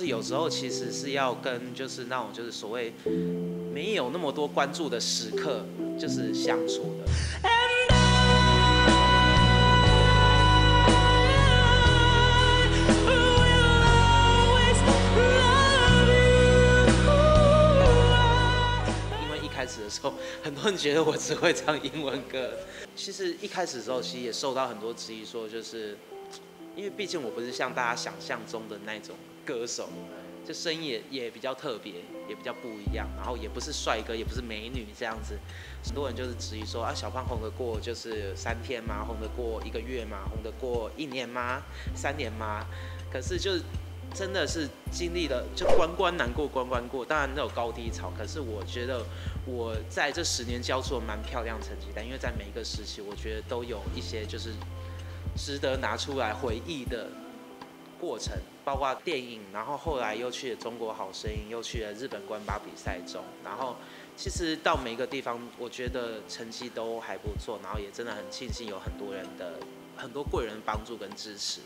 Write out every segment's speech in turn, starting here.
是有时候其实是要跟就是那种就是所谓没有那么多关注的时刻，就是相处的。因为一开始的时候，很多人觉得我只会唱英文歌。其实一开始的时候，其实也受到很多质疑，说就是因为毕竟我不是像大家想象中的那种歌手，就声音也也比较特别，也比较不一样，然后也不是帅哥，也不是美女这样子。很多人就是质疑说啊，小胖红得过就是三天吗？红得过一个月吗？红得过一年吗？三年吗？可是就真的是经历了就关关难过关关过，当然都有高低潮。可是我觉得我在这十年交出了蛮漂亮成绩单，因为在每一个时期，我觉得都有一些就是值得拿出来回忆的过程，包括电影，然后后来又去了中国好声音，又去了日本关八比赛中，然后其实到每一个地方，我觉得成绩都还不错，然后也真的很庆幸有很多人的很多贵人帮助跟支持，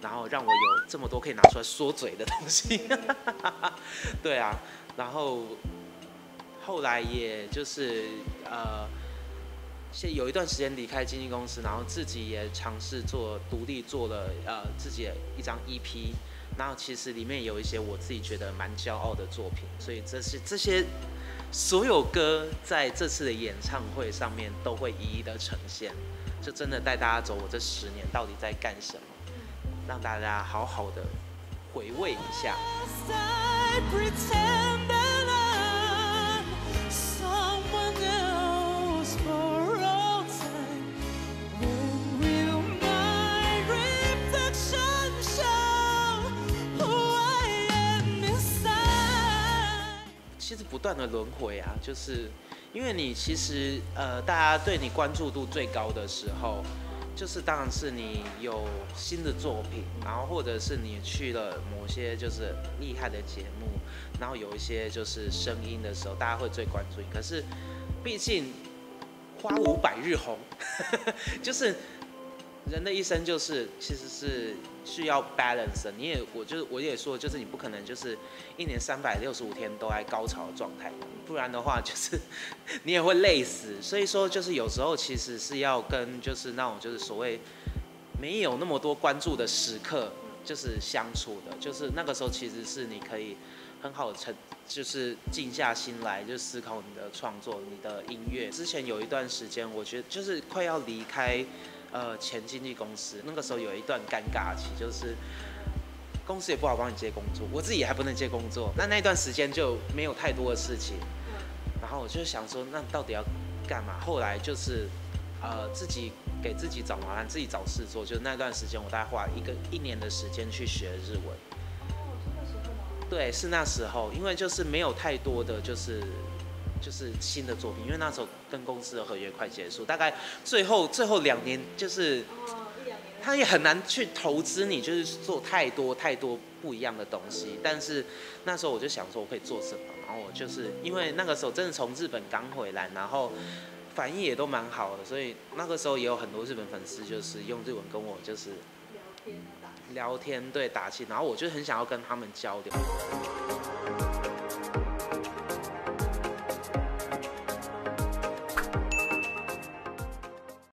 然后让我有这么多可以拿出来说嘴的东西。对啊，然后后来也就是呃，现有一段时间离开经纪公司，然后自己也尝试做独立做了呃自己的一张 EP，然后其实里面有一些我自己觉得蛮骄傲的作品，所以这是这些所有歌在这次的演唱会上面都会一一的呈现，就真的带大家走我这十年到底在干什么，让大家好好的回味一下。不断的轮回啊，就是因为你其实呃，大家对你关注度最高的时候，就是当然是你有新的作品，然后或者是你去了某些就是厉害的节目，然后有一些就是声音的时候，大家会最关注。可是毕竟花无百日红，就是人的一生就是其实是需要 balance 的。你也我就是我也说，就是你不可能就是一年三百六十五天都在高潮的状态，不然的话就是 你也会累死。所以说就是有时候其实是要跟就是那种就是所谓没有那么多关注的时刻就是相处的，就是那个时候其实是你可以很好的沉，就是静下心来就思考你的创作、你的音乐。之前有一段时间，我觉得就是快要离开。呃前经纪公司，那个时候有一段尴尬期，就是公司也不好帮你接工作，我自己还不能接工作，那那段时间就没有太多的事情，然后我就想说，那到底要干嘛？后来就是呃自己给自己找麻烦，自己找事做，就是那段时间我大概花一个一年的时间去学日文。对，是那时候，因为就是没有太多的就是就是新的作品，因为那时候跟公司的合约快结束，大概最后最后两年就是他也很难去投资你，就是做太多太多不一样的东西。但是那时候我就想说我可以做什么，然后我就是因为那个时候真的从日本刚回来，然后反应也都蛮好的，所以那个时候也有很多日本粉丝就是用日文跟我就是聊天对打气，然后我就很想要跟他们交流。